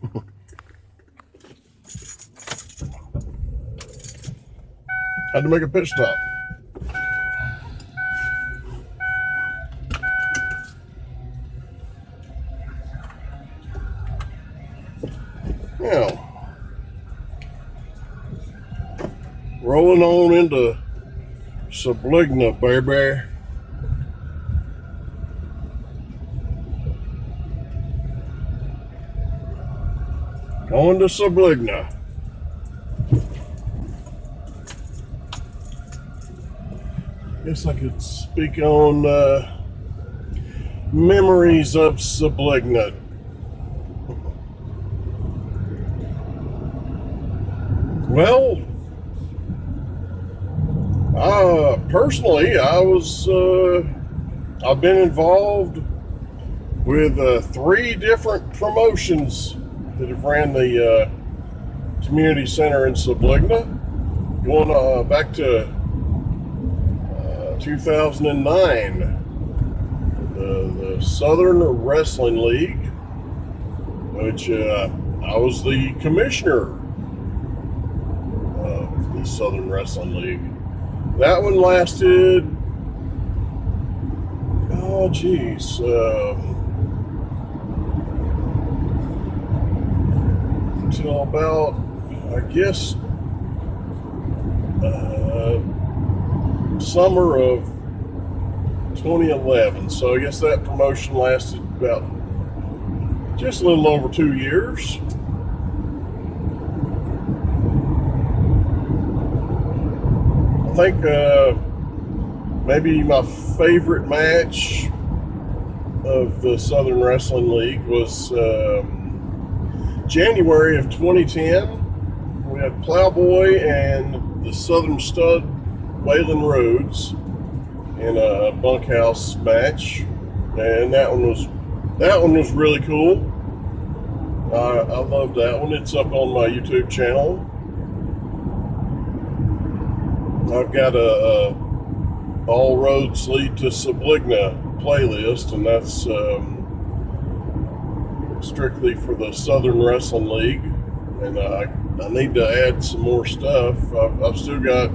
Had to make a pit stop. Now, rolling on into Subligna, baby. Going to Subligna. Guess I could speak on uh, memories of Subligna. Well, uh, personally, I was, uh, I've been involved with uh, three different promotions that have ran the uh, community center in Subligna. Going uh, back to uh, 2009, the, the Southern Wrestling League, which uh, I was the commissioner of the Southern Wrestling League. That one lasted, oh geez, um, about, I guess, uh, summer of 2011. So I guess that promotion lasted about just a little over two years. I think uh, maybe my favorite match of the Southern Wrestling League was um, January of 2010. We had Plowboy and the Southern Stud Waylon Rhodes in a bunkhouse match, and that one was that one was really cool. I, I love that one. It's up on my YouTube channel. I've got a, a All Roads Lead to Subligna playlist, and that's um, strictly for the Southern Wrestling League. And I, I need to add some more stuff. I've, I've still got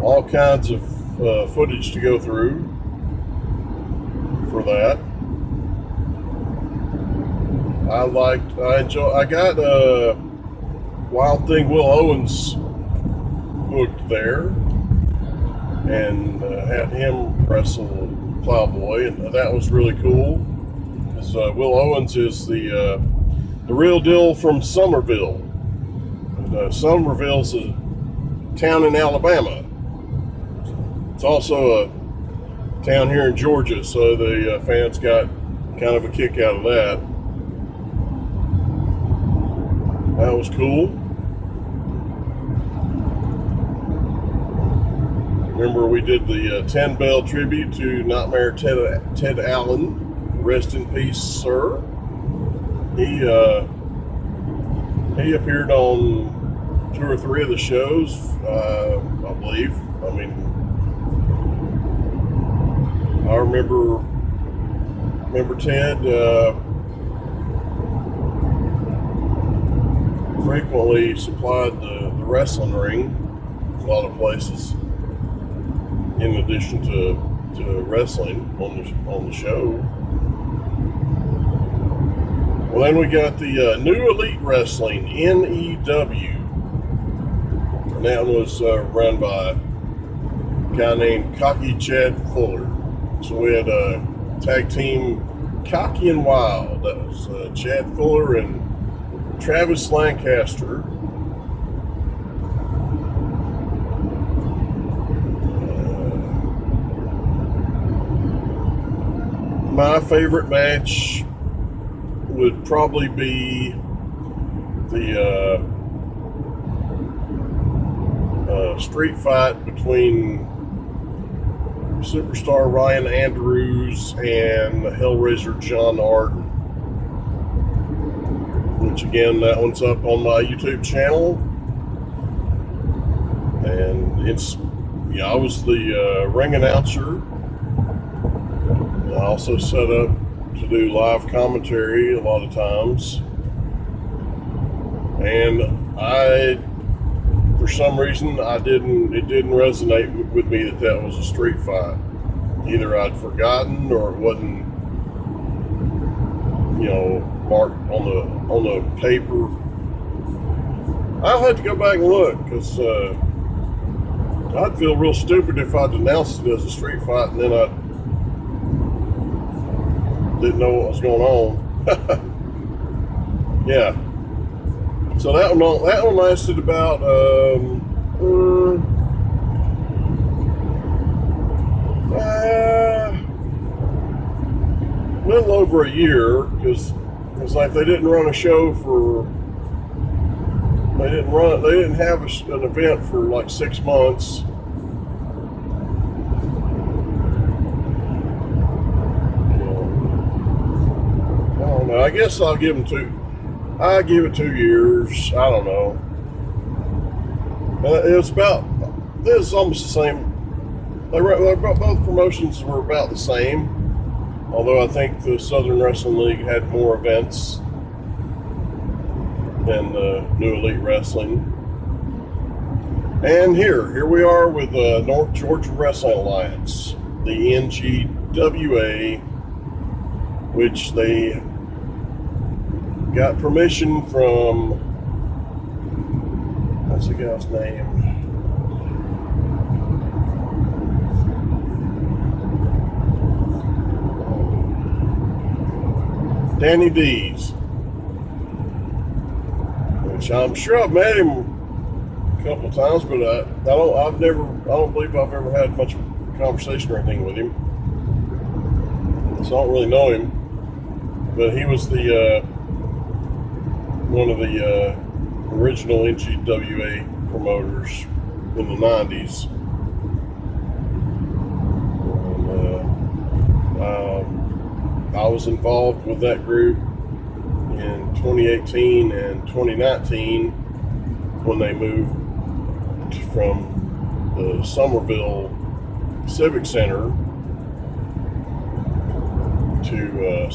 all kinds of uh, footage to go through for that. I liked, I enjoy, I got uh, Wild Thing Will Owens booked there and uh, had him wrestle Plowboy, and that was really cool. Because uh, Will Owens is the uh, the real deal from Somerville. And, uh, Somerville's a town in Alabama. It's also a town here in Georgia, so the uh, fans got kind of a kick out of that. That was cool. Remember, we did the uh, 10 bell tribute to Nightmare Ted, Ted Allen. Rest in peace, sir. He uh, he appeared on two or three of the shows, uh, I believe. I mean, I remember remember Ted uh, frequently supplied the, the wrestling ring a lot of places in addition to, to wrestling on the, on the show. Well, then we got the uh, New Elite Wrestling, NEW. And that was uh, run by a guy named Cocky Chad Fuller. So we had a tag team Cocky and Wild. That was uh, Chad Fuller and Travis Lancaster. my favorite match would probably be the uh, uh, street fight between superstar Ryan Andrews and Hellraiser John Arden. Which again, that one's up on my YouTube channel, and it's yeah, I was the uh, ring announcer I also set up to do live commentary a lot of times. and I, for some reason, I didn't. It didn't resonate with me that that was a street fight. Either I'd forgotten or it wasn't, you know, marked on the on the paper. I'll have to go back and look because uh, I'd feel real stupid if I denounced it as a street fight and then I didn't know what was going on. yeah. So that one that one lasted about um, uh, a little over a year because it's like they didn't run a show for they didn't run they didn't have a, an event for like six months I guess I'll give them two. I give it two years. I don't know. It was about. This is almost the same. They both promotions were about the same, although I think the Southern Wrestling League had more events than the New Elite Wrestling. And here, here we are with the North Georgia Wrestling Alliance, the NGWA, which they got permission from what's the guy's name? Danny Dees. Which I'm sure I've met him a couple of times, but I, I don't I've never I don't believe I've ever had much conversation or anything with him. So I don't really know him. But he was the uh, one of the uh, original NGWA promoters in the 90s. And, uh, um, I was involved with that group in 2018 and 2019 when they moved from the Somerville Civic Center to uh,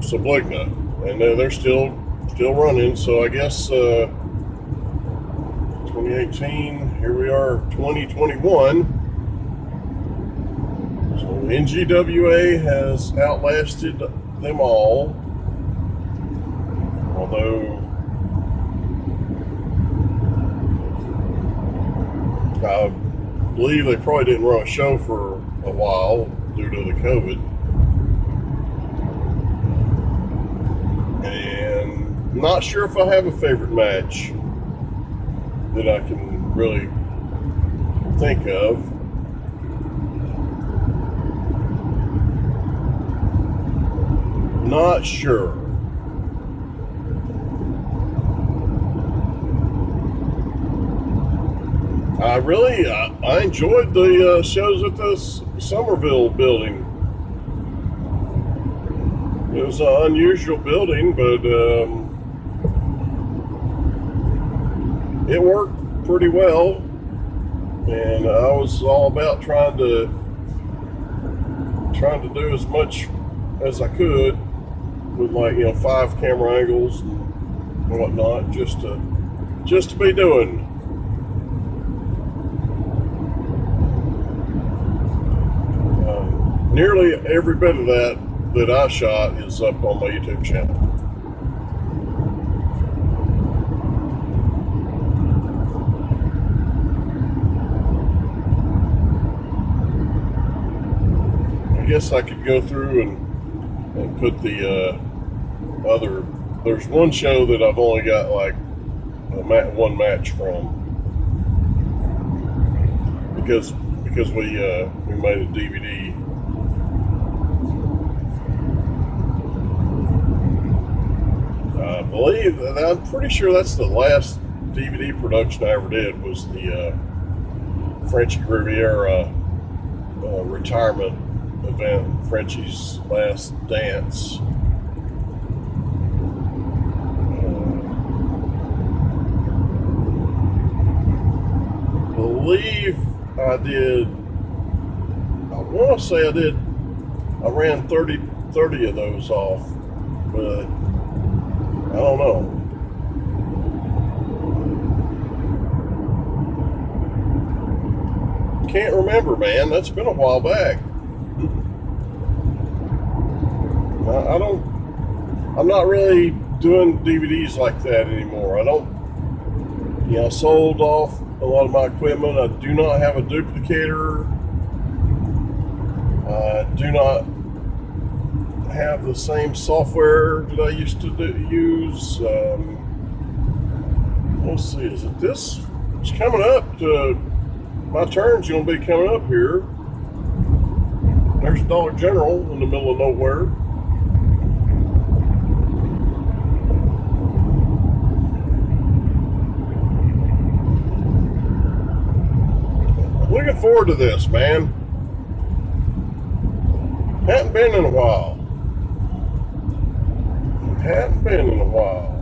Subligna. And they're still still running. So I guess uh, 2018, here we are, 2021. So NGWA has outlasted them all. Although I believe they probably didn't run a show for a while due to the COVID. Not sure if I have a favorite match that I can really think of. Not sure. I really, I, I enjoyed the uh, shows at the Somerville building. It was an unusual building, but um, it worked pretty well, and I was all about trying to trying to do as much as I could with like you know five camera angles and whatnot, just to just to be doing. Uh, nearly every bit of that that I shot is up on my YouTube channel. Guess I could go through and, and put the uh, other. There's one show that I've only got like mat, one match from because because we uh, we made a DVD. I believe I'm pretty sure that's the last DVD production I ever did was the uh, Frenchy Riviera uh, retirement event, Frenchie's Last Dance. I believe I did, I want to say I did, I ran 30, 30 of those off, but I don't know. Can't remember, man. That's been a while back. I, I don't. I'm not really doing DVDs like that anymore. I don't. You know, sold off a lot of my equipment. I do not have a duplicator. I do not have the same software that I used to do, use. Um, let's see, is it this? It's coming up to my turn's going to be coming up here. There's Dollar General in the middle of nowhere. Looking forward to this, man. Hadn't been in a while. Hadn't been in a while.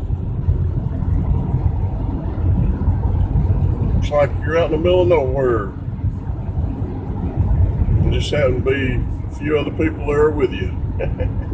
Looks like you're out in the middle of nowhere. And just happen to be a few other people there with you.